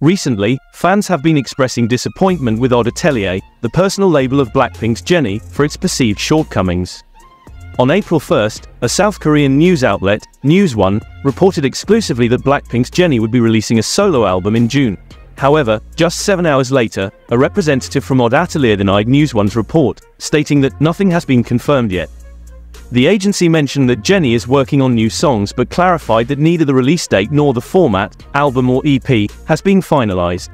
Recently, fans have been expressing disappointment with Odd Atelier, the personal label of Blackpink's Jennie, for its perceived shortcomings. On April 1st, a South Korean news outlet, News One, reported exclusively that Blackpink's Jennie would be releasing a solo album in June. However, just seven hours later, a representative from Odd Atelier denied NewsOne's report, stating that nothing has been confirmed yet. The agency mentioned that Jennie is working on new songs but clarified that neither the release date nor the format, album or EP, has been finalized.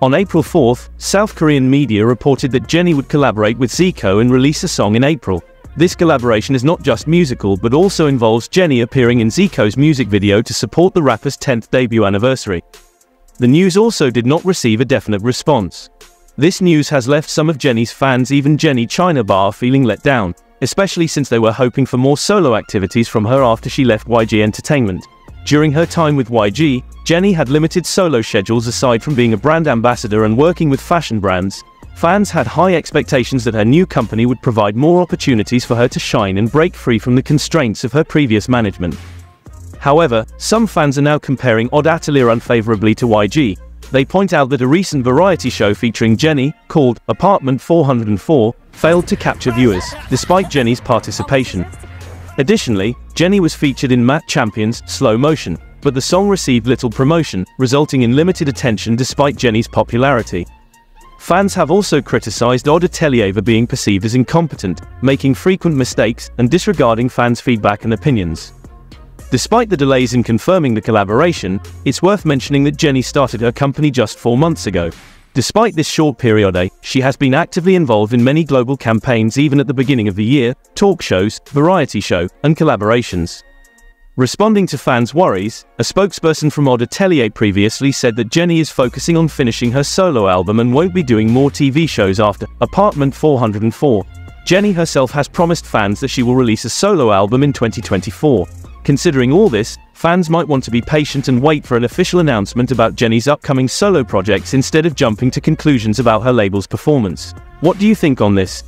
On April 4th, South Korean media reported that Jennie would collaborate with Zico and release a song in April. This collaboration is not just musical but also involves Jennie appearing in Zico's music video to support the rapper's 10th debut anniversary. The news also did not receive a definite response. This news has left some of Jennie's fans even Jennie China Bar feeling let down, especially since they were hoping for more solo activities from her after she left YG Entertainment. During her time with YG, Jennie had limited solo schedules aside from being a brand ambassador and working with fashion brands. Fans had high expectations that her new company would provide more opportunities for her to shine and break free from the constraints of her previous management. However, some fans are now comparing Odd Atelier unfavorably to YG. They point out that a recent variety show featuring Jennie, called Apartment 404, failed to capture viewers, despite Jennie's participation. Additionally, Jennie was featured in Matt Champion's Slow Motion, but the song received little promotion, resulting in limited attention despite Jennie's popularity. Fans have also criticized Odd Atelier for being perceived as incompetent, making frequent mistakes, and disregarding fans' feedback and opinions. Despite the delays in confirming the collaboration, it's worth mentioning that Jennie started her company just four months ago. Despite this short period, eh, she has been actively involved in many global campaigns even at the beginning of the year, talk shows, variety show, and collaborations. Responding to fans' worries, a spokesperson from Odd Atelier previously said that Jennie is focusing on finishing her solo album and won't be doing more TV shows after Apartment 404. Jennie herself has promised fans that she will release a solo album in 2024. Considering all this, fans might want to be patient and wait for an official announcement about Jennie's upcoming solo projects instead of jumping to conclusions about her label's performance. What do you think on this?